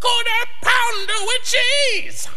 quarter pounder with cheese.